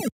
Thank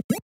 you.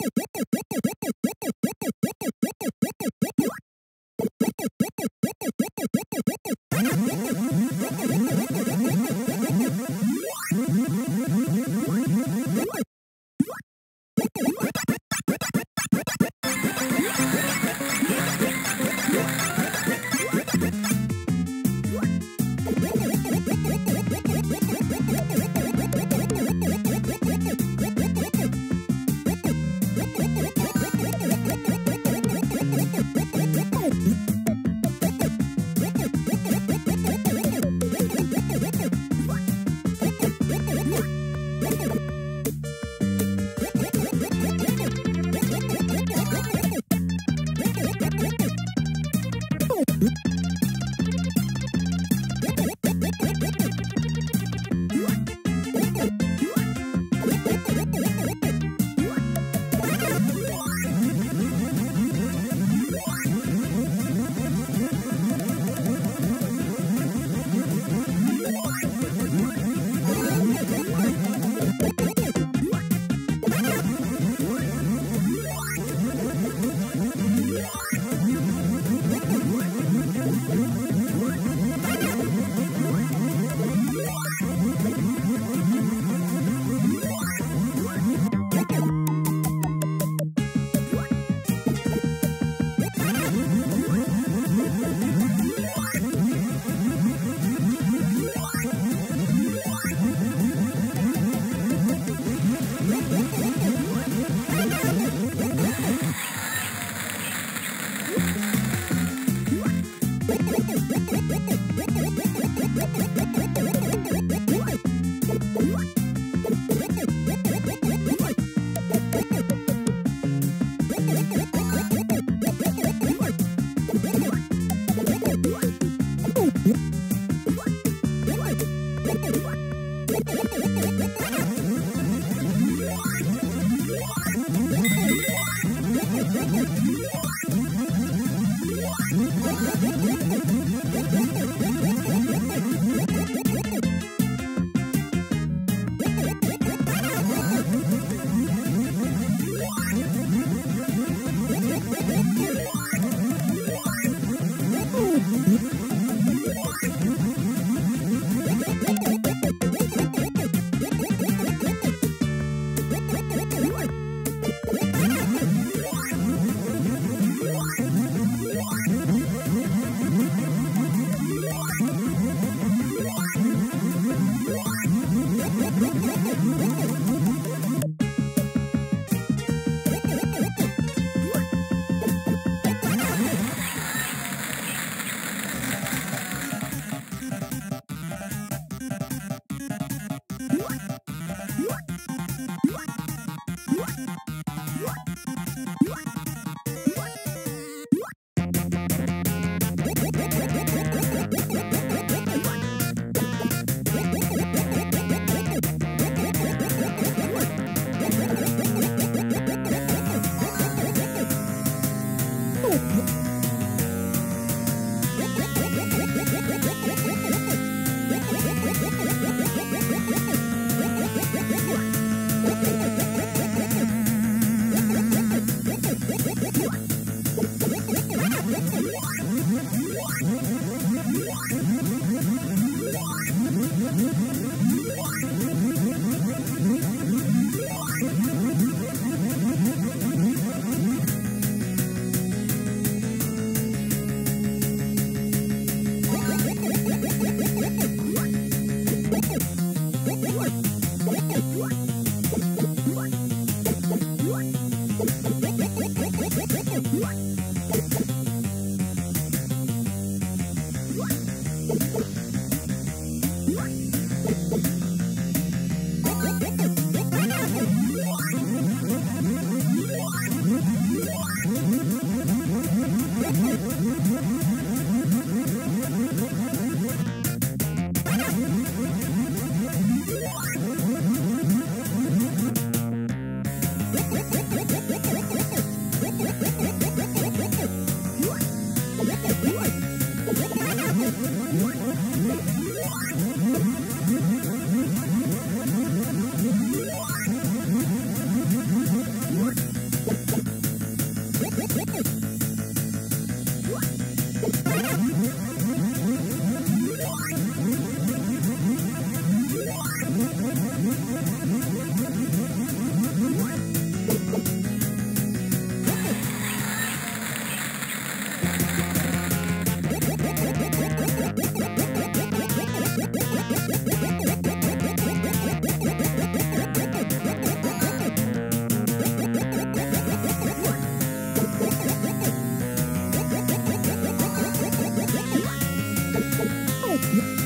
Bye.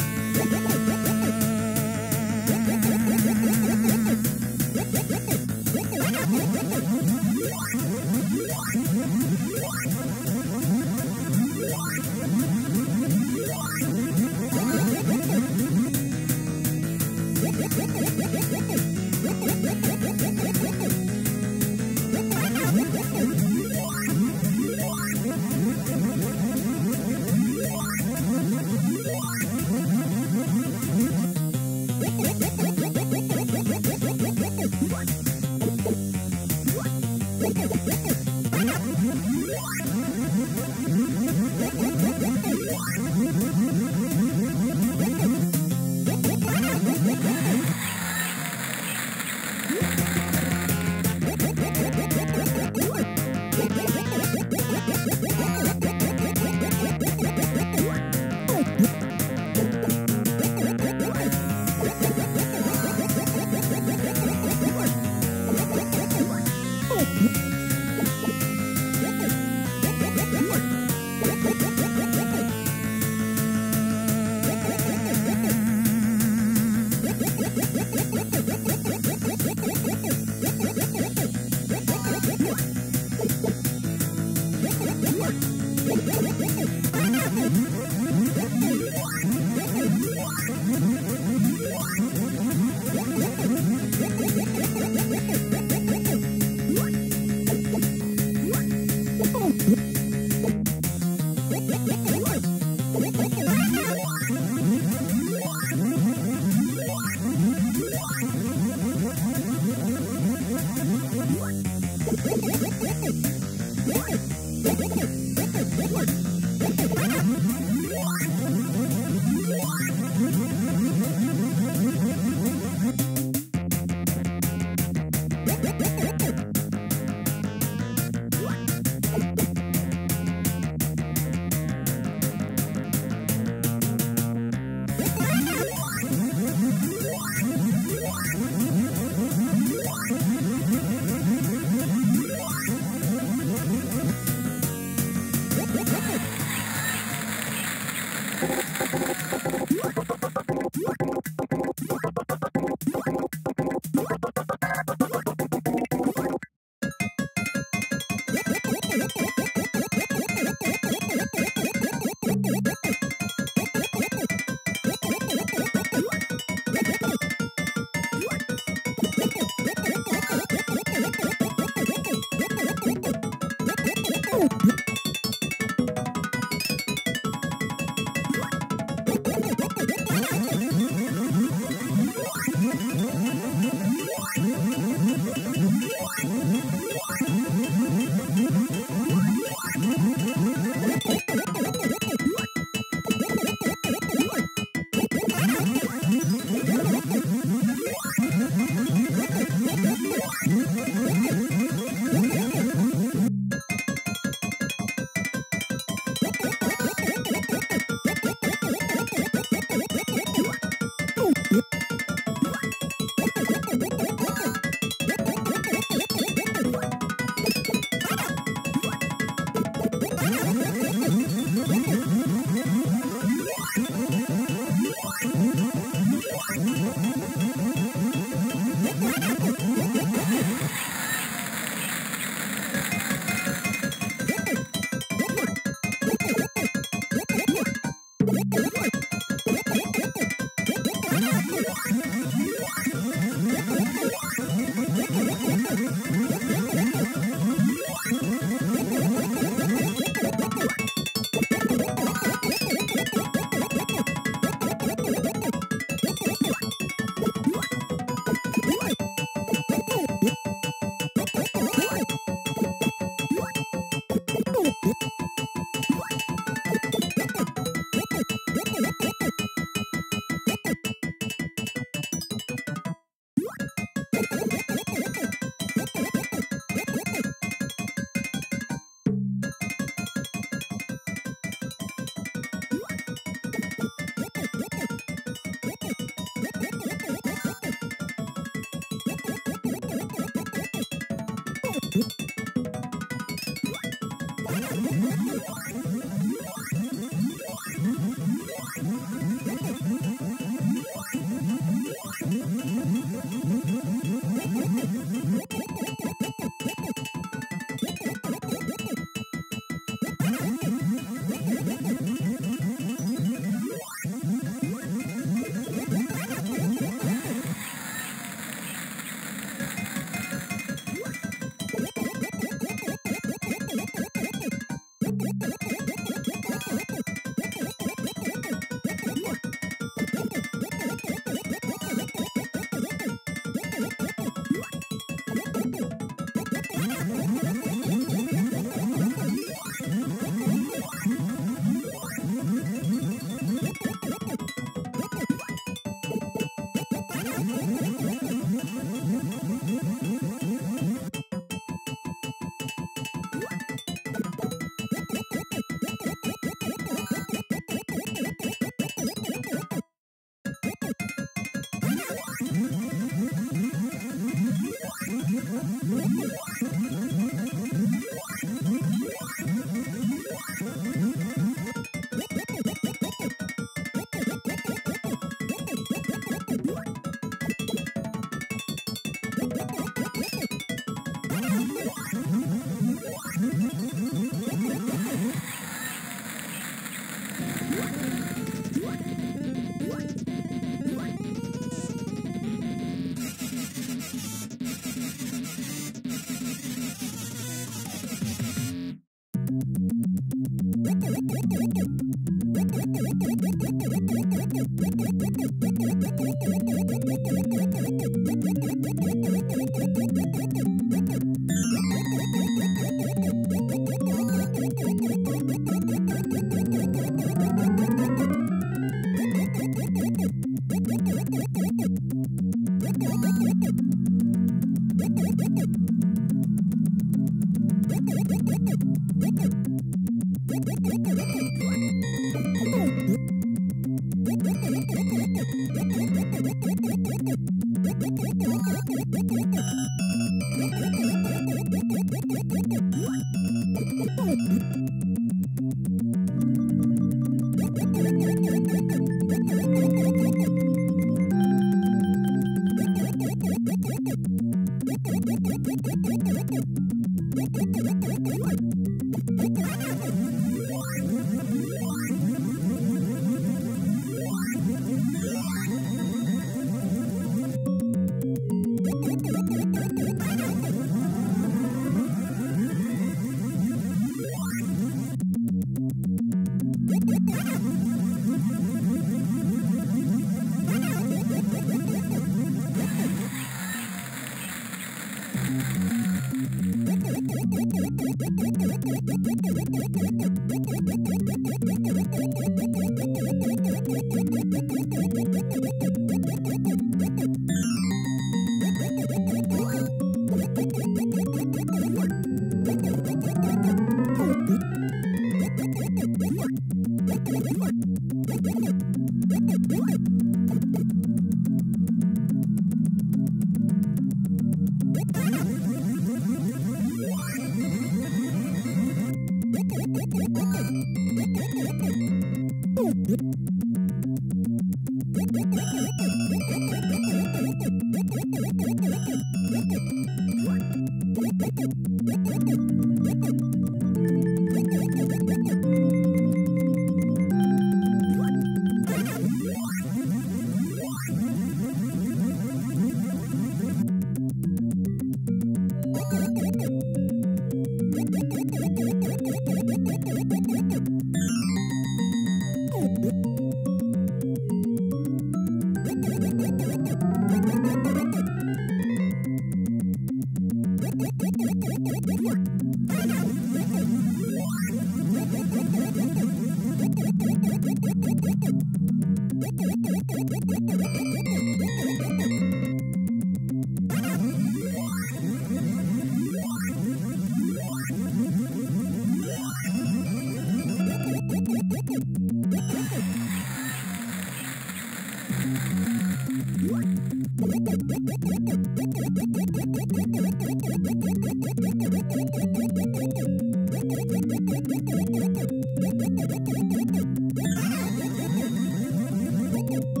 you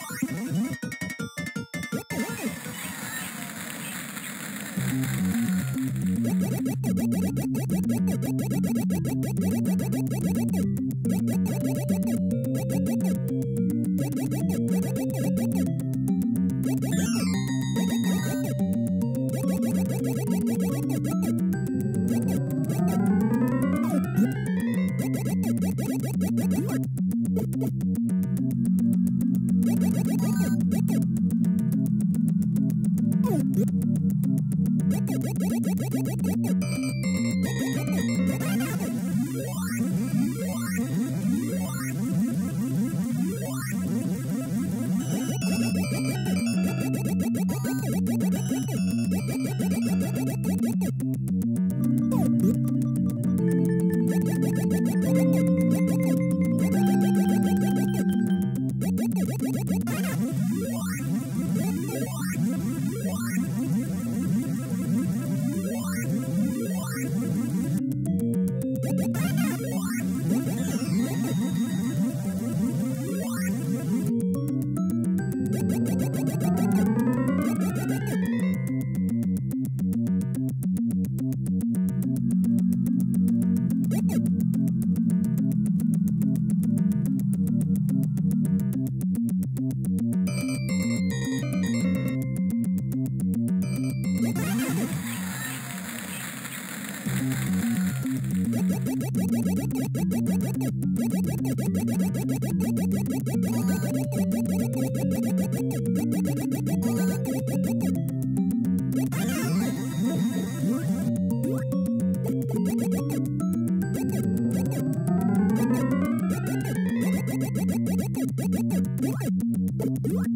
Yeah. Thank